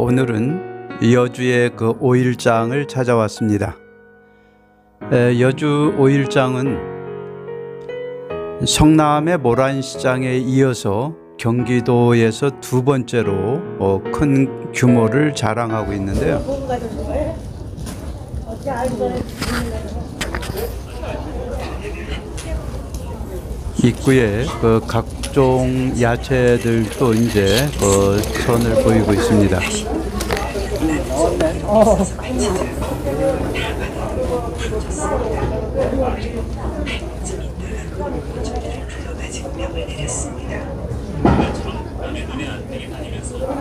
오늘은 여주의 그 오일장을 찾아왔습니다. 에, 여주 오일장은 성남의 모란시장에 이어서 경기도에서 두 번째로 어, 큰 규모를 자랑하고 있는데요. 입구에 그 각 종 야채들도 이제 그 선을 보이고 있습니다.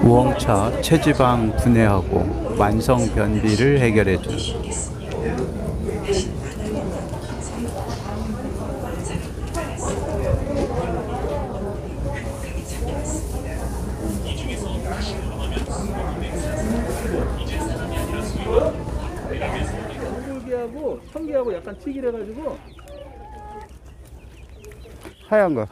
우엉차 체지방 분해하고 만성 변비를 해결해 준 청개하고 청개하고 약간 튀기해가지고 하얀 거.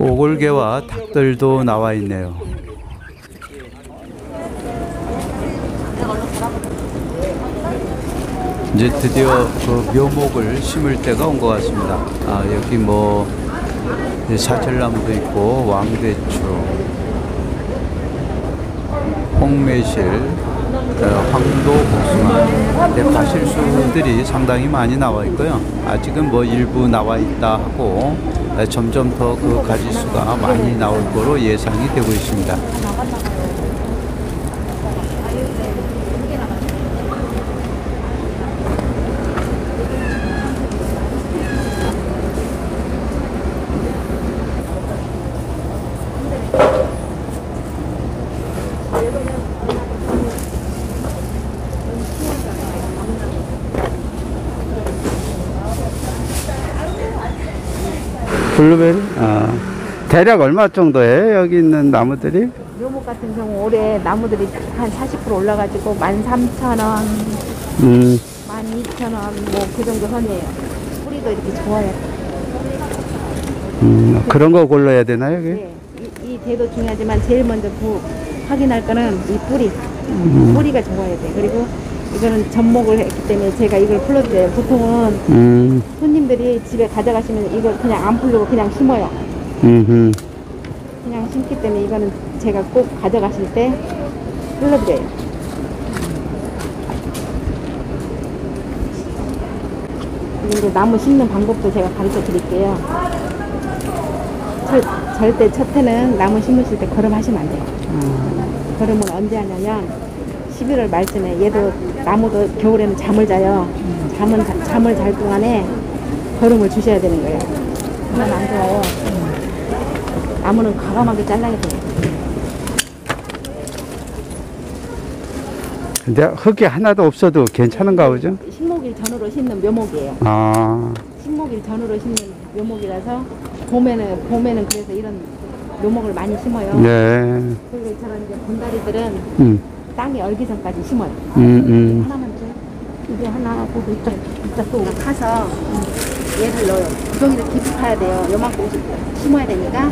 오골개와 닭들도 나와 있네요. 이제 드디어 그 묘목을 심을 때가 온 것 같습니다. 아 여기 뭐 사철나무도 있고 왕대추, 홍매실, 어, 황도 복숭아, 네, 과실수들이 상당히 많이 나와 있고요. 아직은 뭐 일부 나와 있다 하고 에, 점점 더 그 가지수가 많이 나올 거로 예상이 되고 있습니다. 블루베리? 아, 대략 얼마 정도예요? 여기 있는 나무들이? 묘목 같은 경우 올해 나무들이 한 40% 올라가지고 13,000원, 음, 12,000원 뭐 그 정도 선이에요. 뿌리도 이렇게 좋아요. 음, 그런 거 골라야 되나요? 여기? 네, 이, 이 대도 중요하지만 제일 먼저 부, 확인할 거는 이 뿌리. 음. 뿌리가 좋아야 돼. 그리고 이거는 접목을 했기 때문에 제가 이걸 풀어드려요. 보통은 음, 손님들이 집에 가져가시면 이걸 그냥 안 풀고 그냥 심어요. 음, 그냥 심기 때문에 이거는 제가 꼭 가져가실 때 풀어드려요. 그리고 이제 나무 심는 방법도 제가 가르쳐 드릴게요. 절, 절대 첫 해는 나무 심으실 때 걸음하시면 안 돼요. 걸음은 언제 하냐면 11월 말쯤에 얘도 나무도 겨울에는 잠을 자요. 잠은 자- 잠을 잘 동안에 걸음을 주셔야 되는 거예요. 그러면 안 좋아요. 나무는 과감하게 잘라야 돼요. 근데 흙이 하나도 없어도 괜찮은가 보죠? 식목일 전후로 심는 묘목이에요. 아, 식목일 전후로 심는 묘목이라서 봄에는 봄에는 그래서 이런 묘목을 많이 심어요. 네. 그리고 이처럼 이제 분다리들은 음, 땅이 얼기 전까지 심어요. 음, 음. 하나만 줘. 이게 하나 보고 이쪽 이쪽 또 파서 얘를 넣어요. 구덩이를 깊이 파야 돼요. 요만큼 심어야 되니까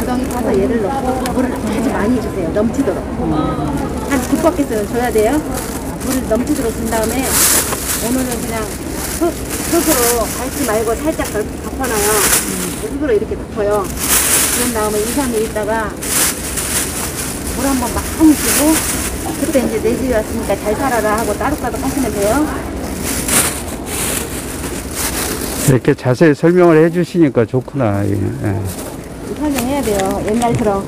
구덩이 파서 얘를 넣고 물을 아주 많이 주세요. 넘치도록 한두 바퀴을 줘야 돼요. 물을 넘치도록 준 다음에 오늘은 그냥 흙, 흙으로 밟지 말고 살짝 덮- 덮어놔요. 흙으로 이렇게 덮어요. 그런 다음에 2, 3일 있다가 물 한 번 많이 주고 그때 이제 내 집에 왔으니까 잘 살아라 하고 따로따로 하시면 돼요. 이렇게 자세히 설명을 해주시니까 좋구나. 예. 설명해야 돼요. 옛날처럼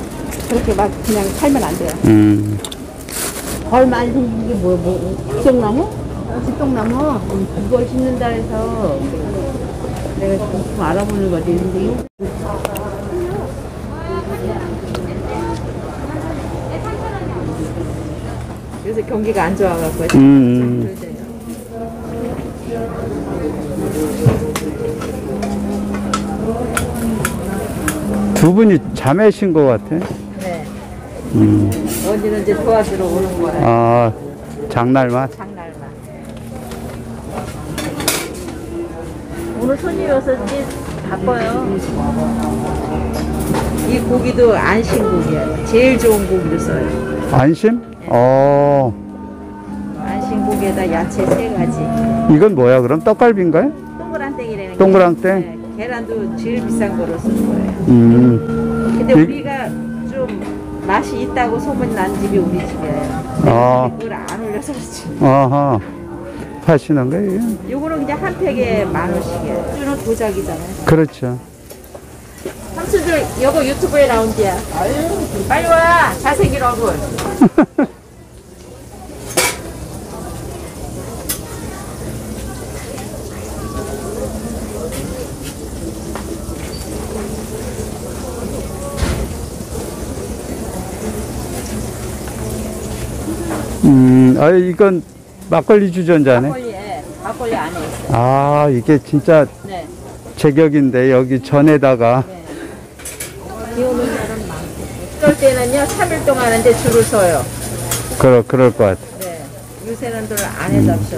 그렇게 막 그냥 살면 안 돼요. 음, 벌만 생긴 게 뭐, 뭐, 직동나무? 직동나무? 그걸 심는다 해서 내가 좀 알아보는 거지. 근데 요새 경기가 안 좋아갖고. 음, 음. 두 분이 자매신 것 같아. 네. 음, 어디는 이제 도와주러 오는 거라. 아, 장날만. 장날만. 오늘 손님이 없었지 바빠요. 이 고기도 안심 고기예요. 제일 좋은 고기를 써요. 안심? 어, 안심 고기에다 야채 세 가지. 이건 뭐야, 그럼? 떡갈비인가요? 동그란 땡이라는 게. 동그란 땡? 네, 계란도 제일 비싼 거로 쓰는 거예요. 음, 근데 이- 우리가 좀 맛이 있다고 소문 난 집이 우리 집이에요. 아. 그걸 안 올려서 그렇지. 아하. 파시는 거예요? 요거는 그냥 한 팩에 만 원씩이에요. 이거는 도자기잖아요. 그렇죠. 삼촌들 여거 유튜브에 나온디야. 빨리 와. 잘생긴 얼굴. 아, 이건 막걸리 주전자네. 막걸리에 막걸리 안에 있어요. 아, 이게 진짜 네. 제격인데, 여기 전에다가. 비 오는 날은 많고. 그럴 때는요 3일 동안 하는데 줄을 서요. 그럴, 그럴 것 같아. 네. 요새는 들 안에 잡셔.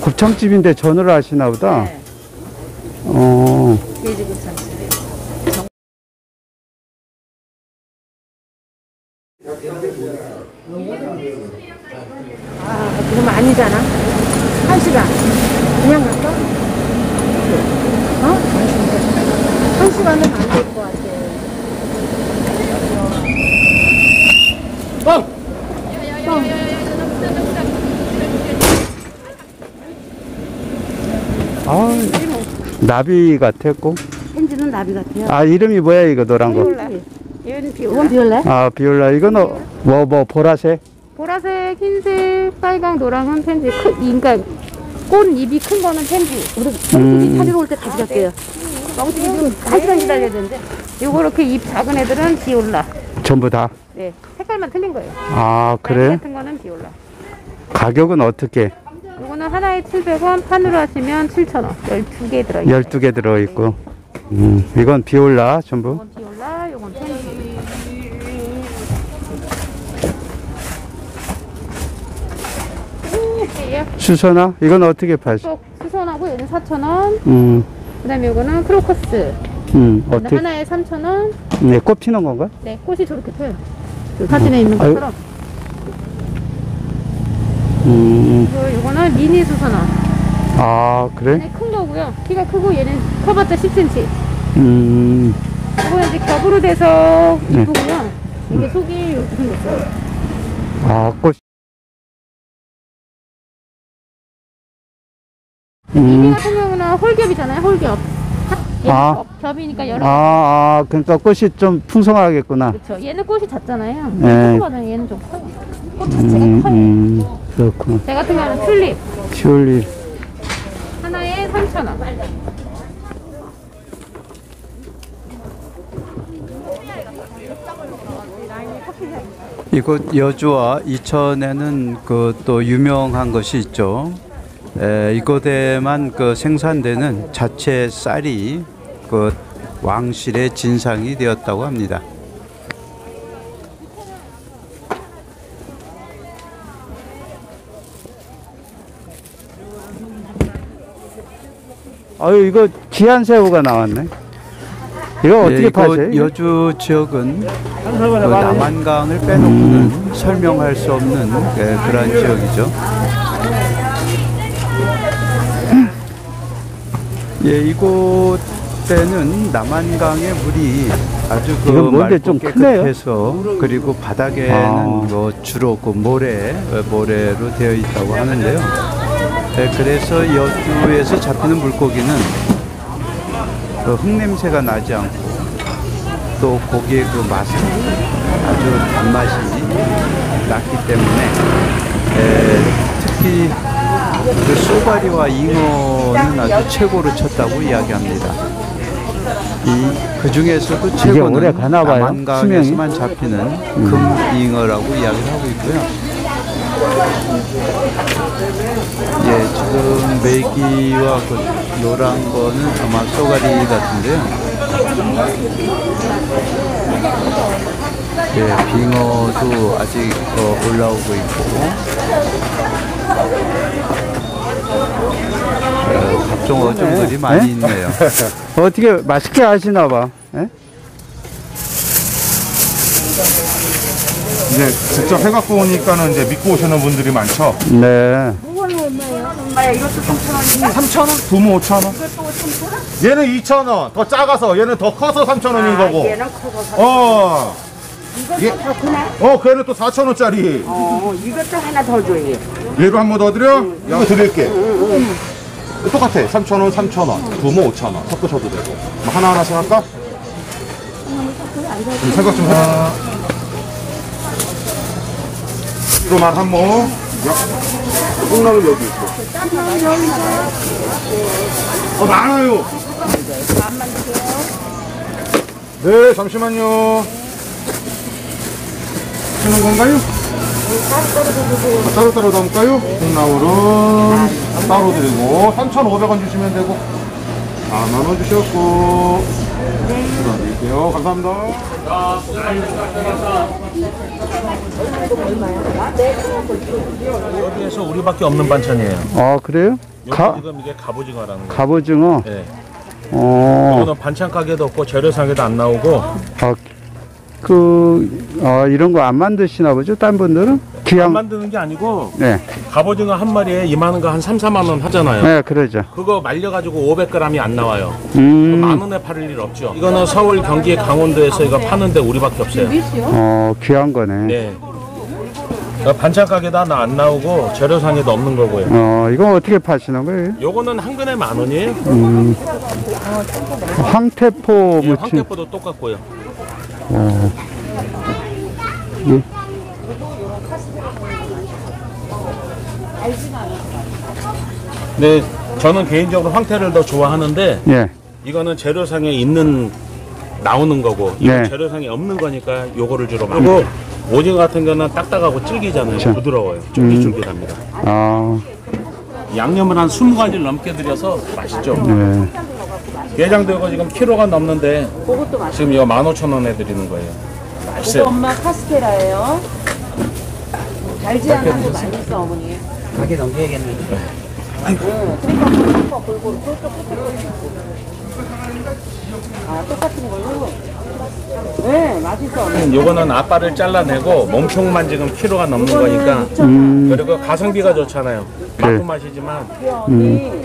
곱창집인데 전을 하시나 보다. 네. 어, 돼지고창. 아, 그러면 아니잖아. 한 시간. 그냥 갈까? 어? 한 시간은 안 될 것 같아. 아, 나비 같았고. 펜지는 나비 같아요. 아, 이름이 뭐야, 이거 노란 거? 이건 비올라? 아, 비올라. 이건 어, 뭐, 뭐, 보라색? 보라색, 흰색, 빨강, 노랑은 펜지. 크, 그러니까 꽃 잎이 큰 거는 펜지. 우리 음. 뻥튀기 찾으러 올 때 가져갈게요. 뻥튀기 좀한 시간 기다려야 되는데. 요거 이렇게 잎 작은 애들은 비올라. 전부 다. 네, 색깔만 틀린 거예요. 아, 그래? 같은 거는 비올라. 가격은 어떻게? 요거는 하나에 700원, 판으로 하시면 7,000원. 12개 들어있어요. 12개 들어있고. 음, 이건 비올라, 전부. 요건 비올라, 요건 펜지. 예, 수선화? 이건 어떻게? 또 수선하고 얘는 4,000원. 음, 그 다음에 요거는 크로커스. 음, 어떻게? 하나에 3,000원. 네, 꽃 피는 건가? 네, 꽃이 저렇게 펴요. 그 사진에 있는 아유. 것처럼. 음, 요거는 미니 수선화. 아, 그래? 얘는 큰 거고요. 키가 크고 얘는 커봤자 10cm. 음, 이거는 이제 겹으로 돼서 네. 이쁘고요. 이게 속이 이렇게 생겼어요. 아, 꽃. 미니 음, 같은 경우는 홀겹이잖아요. 홀겹. 아. 겹- 겹이니까 여러 아, 아, 그러니까 꽃이 좀 풍성하겠구나. 그렇죠. 얘는 꽃이 작잖아요. 네. 조그마잖아요. 얘는 좀 커요. 꽃 자체가 음, 커요. 음, 그렇구나. 제 같은 경우는 튤립. 튤립. 하나에 3,000원. 이곳 여주와 이천에는 그 또 유명한 것이 있죠. 에, 이곳에만 그 생산되는 자체 쌀이 그 왕실의 진상이 되었다고 합니다. 아유 이거 귀한 새우가 나왔네. 이거 어떻게 예, 파세요? 여주 지역은 그 남한강을 빼놓고는 설명할 수 없는 예, 그러한 지역이죠. 예, 이곳 에는 남한강의 물이 아주 그 이건 뭔데 좀 크네요? 깨끗해서 그리고 바닥에는 아. 뭐 주로 그 모래 어, 모래로 되어 있다고 하는데요. 예, 그래서 여주에서 잡히는 물고기는 그 흙냄새가 나지 않고 또 고기의 그 맛은 아주 단맛이 났기 때문에 에, 특히 그 쏘가리와 잉어는 아주 최고로 쳤다고 이야기합니다. 이그 중에서도 최고는 남한강에서만 잡히는 금잉어라고 이야기를 하고 있고요. 예, 지금 메기와 그 노란 거는 아마 쏘가리 같은데요. 예, 빙어도 아직 어, 올라오고 있고. 어, 각종 어종들이 많이 있네요. 어떻게 맛있게 하시나 봐. 예? 이제 직접 해갖고 오니까는 이제 믿고 오시는 분들이 많죠. 네. 3,000원? 두무 5,000원? 얘는 2,000원. 더 작아서 얘는 더 커서 3,000원인 거고. 얘는 커서 어. 얘, 어, 걔는 또 4,000원짜리. 어, 이것도 하나 더 줘요. 얘로 한번 더 드려? 이거 드릴게. 똑같아. 3,000원, 3,000원. 두모 5,000원. 섞으셔도 되고. 뭐 하나하나씩 할까? 좀 생각 좀 해봐. 이거만 한 모. 콩나물 여기 있고. 어, 많아요. 네, 잠시만요. 하는 건가요? 아, 따로따로 담을까요? 콩나물은 따로 드리고 3,500원 주시면 되고 4만원 주셨고 드릴게요 감사합니다 여기에서 우리밖에 없는 반찬이에요. 아, 그래요? 가, 지금 이게 갑오징어라는 거. 갑오징어? 네. 어, 이거는 반찬 가게도 없고 재료상에도 안 나오고 아, 그, 아, 이런 거 안 만드시나 보죠? 딴 분들은? 안 기왕, 만드는 게 아니고 네. 갑오징어 한 마리에 2만 원과 한 3, 4만 원 하잖아요. 네, 그러죠. 그거 말려가지고 500g이 안 나와요. 음, 만 원에 팔을 일 없죠. 이거는 서울, 경기, 강원도에서 이거 파는데 우리밖에 없어요. 어, 귀한 거네. 네. 어, 반찬 가게도 하나 안 나오고 재료상에도 없는 거고요. 어, 이거 어떻게 파시는 거예요? 요거는 한 근에 만 원이에요. 황태포 예, 무침. 황태포도 똑같고요. 어. 예. 네, 저는 개인적으로 황태를 더 좋아하는데 예. 이거는 재료상에 있는 나오는 거고 이건 네. 재료상에 없는 거니까 요거를 주로 먹고 오징어 같은 거는 딱딱하고 질기잖아요. 그쵸. 부드러워요. 쫄깃쫄깃합니다. 아, 양념을 한 20가지를 넘게 들여서 맛있죠. 네. 이거 지금 키로가 넘는데 지금 이거 15,000원에 드리는 거예요. 맛있어요. 엄마 카스테라예요. 달지 않은 거 많이 있어, 어머니. 가게 넘겨야겠네. 그러니까 골고루 그것도 아, 똑같은 걸로? 네, 맛있어. 어머니. 요거는 앞발을 잘라내고 몸통만 지금 키로가 넘는 거니까 음, 그리고 가성비가 좋잖아요. 네. 맛도 맛이지만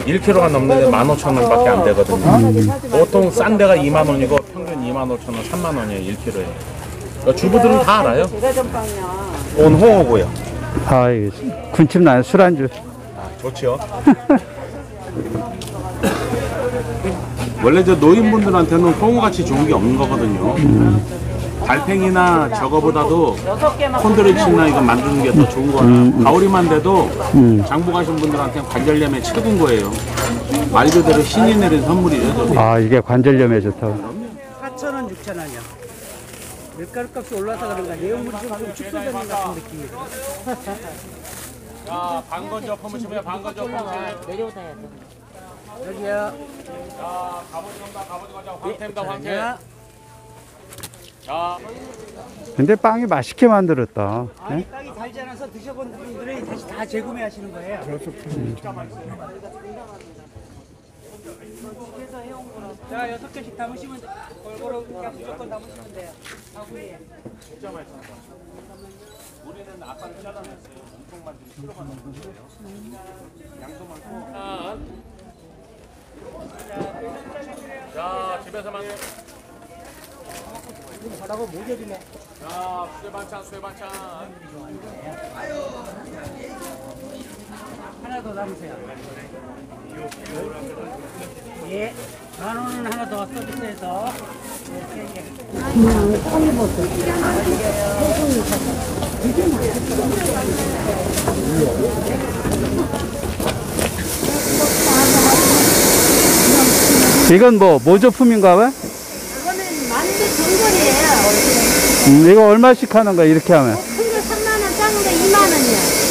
1kg가 넘는데 15,000원밖에 안 되거든요. 보통 싼 데가 2만 원이고 평균 2만 5천 원, 3만 원이에요 1kg에. 그러니까 주부들은 다 알아요. 온 홍어고요. 아, 이게 군침 나요. 술안주. 좋죠. 원래 저 노인분들한테는 홍어같이 좋은 게 없는 거거든요. 달팽이나 저거보다도 콘드레치나 이거 만드는 게 더 좋은 거라 가오리만 돼도 장보 가신 분들한테는 관절염에 최고인 거예요. 말 그대로 신이 내린 선물이에요. 저게. 아, 이게 관절염에 좋다고. 4,000원, 6,000원이요. 밀가루 값이 올라서 그런가 내용물이 좀, 좀 축소되는 것 같은 느낌이 자, 방건조 퍼무시면 방건조 퍼무시. 내려오다 해야 돼. 여기요. 자, 갑오징어다 갑오징어다 황태입니다 황태. 자, 근데 빵이 맛있게 만들었다. 예? 아니, 빵이 달지 않아서 드셔본 분들이 다시 다 재구매하시는 거예요. 자, 여섯 개씩 담으시면 돼. 골고루 그냥 무조건 담으시면 돼요. 바구니에. 우리는 아빠를 잘라냈어요. 엄청만 좀 키로가 넘는데요. 양도 많고. 자, 집에서만. 뭐라고 모셔주네. 자, 수제 반찬, 수제 반찬. 하나 더 담으세요. 예. 만 원은 하나 더 서비스해서. 예. 이건 뭐, 모조품인가 봐? 음, 이거 얼마씩 하는 거야, 이렇게 하면? 어, 큰거 3만원, 작은 거 2만원이야.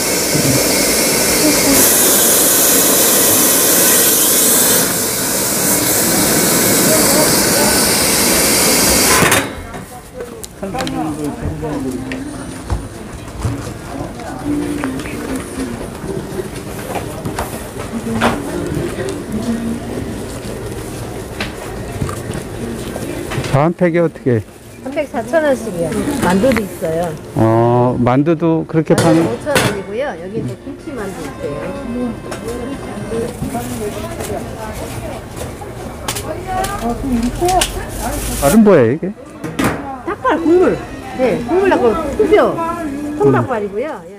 반팩이 어떻게 한팩 4,000원씩이요. 만두도 있어요. 어, 만두도 그렇게 파는, 5,000원이고요. 여기 또 김치 만두 있어요. 다른 뭐예요, 이게? 닭발 국물. 네, 국물 나고 후벼. 통닭발이고요.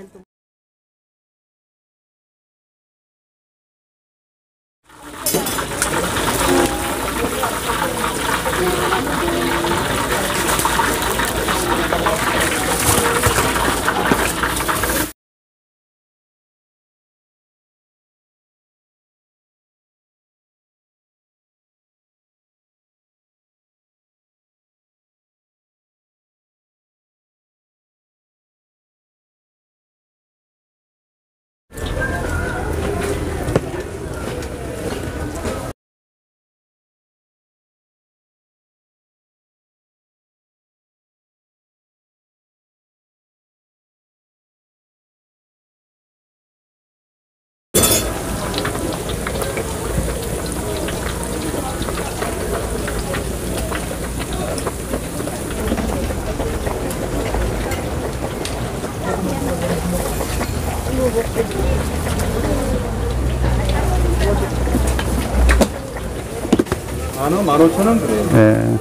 원, 만 오천 원 그래요.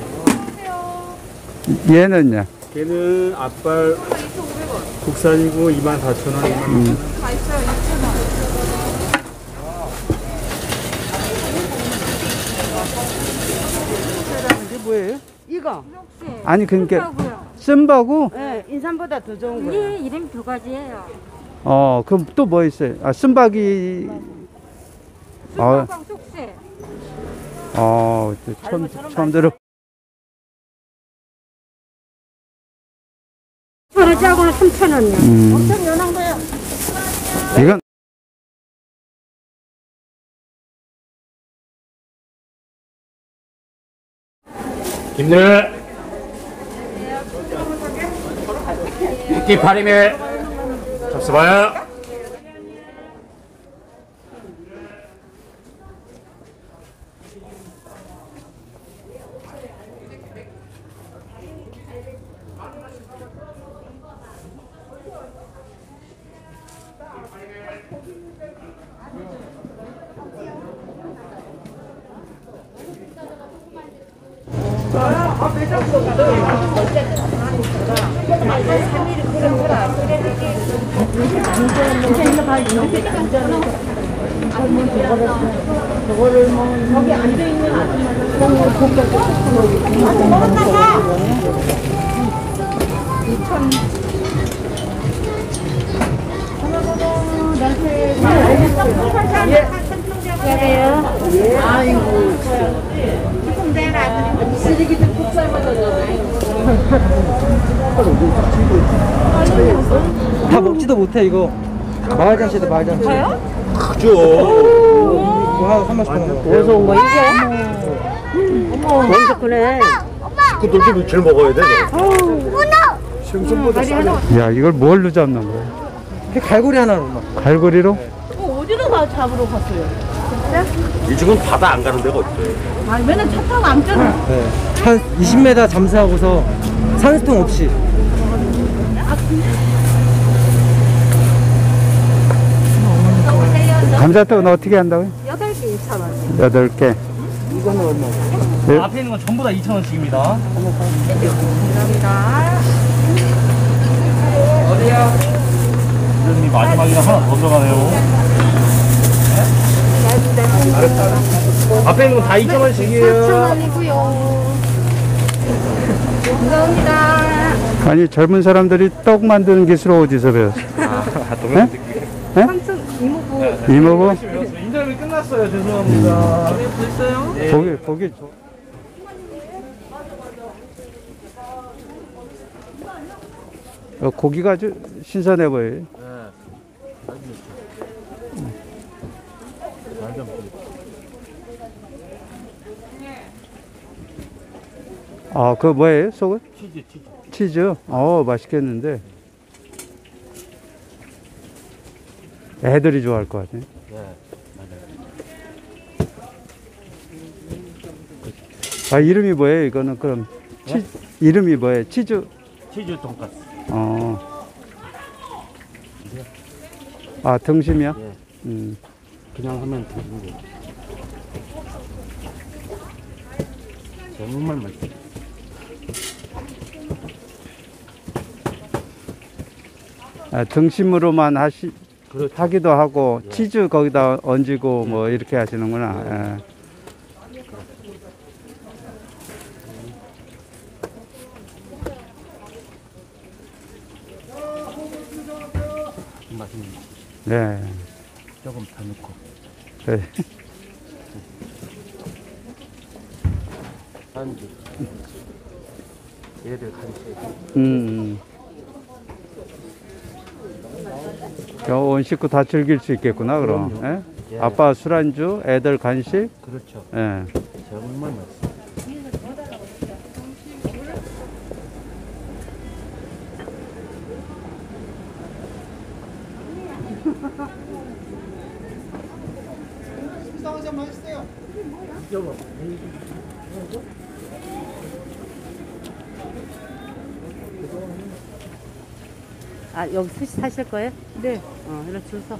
예. 얘는요? 걔는 앞발 국산이고 2만 4천 원. 음. 이게 뭐예요? 이거. 아니, 그러니까, 쓴바구? 예, 인삼보다 더 좋은 거예요. 예, 이름 두 가지예요. 어, 그럼 또 뭐 있어요? 아, 쓴바기. 어, 어, 처음, 처음 들어. 서르지하고는 3,000원이요. 음. 엄청 연한 거예요. 이건 김들 이끼 파리밀 잡숴봐요 다 먹지도 못해 이거. 마을 잔치다 마을 잔치. 저요? 크죠. 이거 하나 3만 10원 원. 어디서 온거 이게? 어머, 엄청 크네. 그들도 제일 먹어야 돼. 야, 이걸 뭘로 잡는 거야? 그 갈고리 하나로만. 갈고리로? 어디로 가 잡으러 갔어요? 이 집은 바다 안 가는 데가 없어요. 아, 맨날 차 타고 안 잖아. 네. 한 20m 잠수하고서 산소통 없이. 감자떡은 어떻게 한다고요? 8개 2,000원. 여덟 개. 네. 앞에 있는 건 전부 다 2,000원씩입니다. 이 마지막이라 하나 더 들어가네요 앞에 있는 건다 2,000원씩이에요 4,000원이고요. 감사합니다. 아니, 젊은 사람들이 떡 만드는 기술 어디서 배웠어? 네? 네? 삼촌 이모부. 이모부? 인터뷰 끝났어요 죄송합니다 보기, 보기 좋 어, 고기가 아주 신선해 보여요. 아, 그거 뭐예요? 속은? 치즈 치즈 치즈? 어, 맛있겠는데. 애들이 좋아할 것 같아요. 아, 이름이 뭐예요? 이거는 그럼 치, 이름이 뭐예요? 치즈. 치즈 돈가스. 어. 아, 등심이요? 예. 음. 그냥 하면 거. 정말 맛있어. 아, 등심으로만 하시, 그렇죠. 하기도 하고, 치즈 거기다 얹고 뭐 이렇게 하시는구나. 예. 맛있는 거. 네. 조금 더 넣고. 네. 안주. 얘를 가르쳐야 음. 저 온 식구 다 즐길 수 있겠구나, 그럼. 그럼요. 예? 예. 아빠 술안주, 애들 간식. 그렇죠. 예. 정말 맛있어. 아 여기 사실 거예요? 네. 어 이렇게 줄 서.